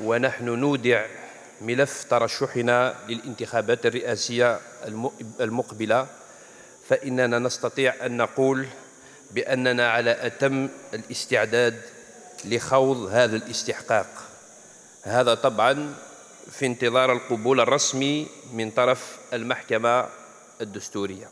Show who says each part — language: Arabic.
Speaker 1: ونحن نودع ملف ترشحنا للانتخابات الرئاسية المقبلة فإننا نستطيع أن نقول بأننا على أتم الاستعداد لخوض هذا الاستحقاق. هذا طبعا في انتظار القبول الرسمي من طرف المحكمة الدستورية.